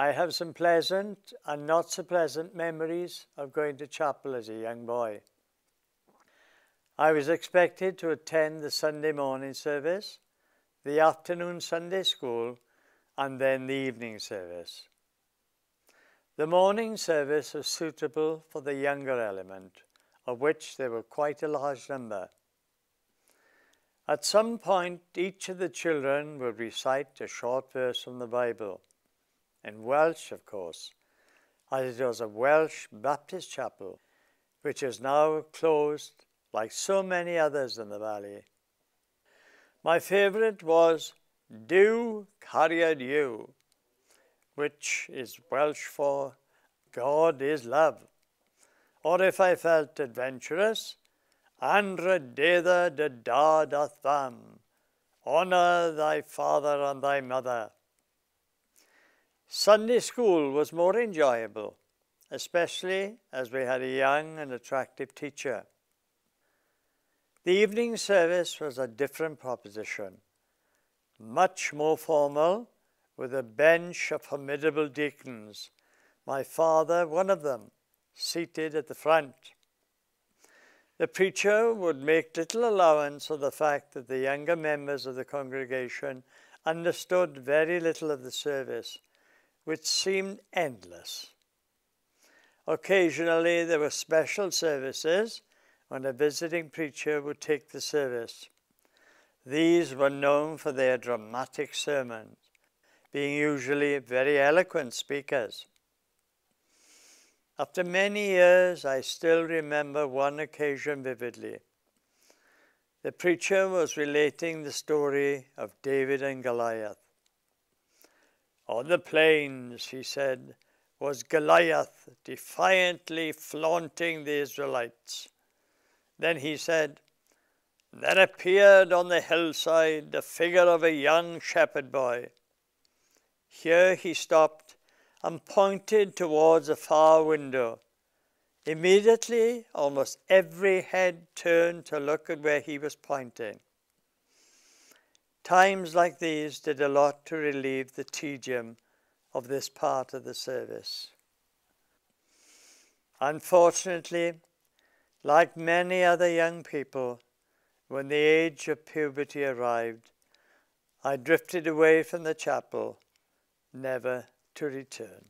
I have some pleasant and not so pleasant memories of going to chapel as a young boy. I was expected to attend the Sunday morning service, the afternoon Sunday school, and then the evening service. The morning service was suitable for the younger element, of which there were quite a large number. At some point, each of the children would recite a short verse from the Bible, in Welsh, of course, as it was a Welsh Baptist chapel, which is now closed like so many others in the valley. My favourite was Duw Cariad Yw, which is Welsh for God is love. Or if I felt adventurous, Anrhydedda dy dad a'th fam, honour thy father and thy mother. Sunday school was more enjoyable, especially as we had a young and attractive teacher. The evening service was a different proposition, much more formal, with a bench of formidable deacons, my father one of them, seated at the front. The preacher would make little allowance of the fact that the younger members of the congregation understood very little of the service, which seemed endless. Occasionally there were special services when a visiting preacher would take the service. These were known for their dramatic sermons, being usually very eloquent speakers. After many years, I still remember one occasion vividly. The preacher was relating the story of David and Goliath. On the plains, he said, was Goliath defiantly flaunting the Israelites. Then he said, There appeared on the hillside the figure of a young shepherd boy. Here he stopped and pointed towards a far window. Immediately, almost every head turned to look at where he was pointing. Times like these did a lot to relieve the tedium of this part of the service. Unfortunately, like many other young people, when the age of puberty arrived, I drifted away from the chapel, never to return.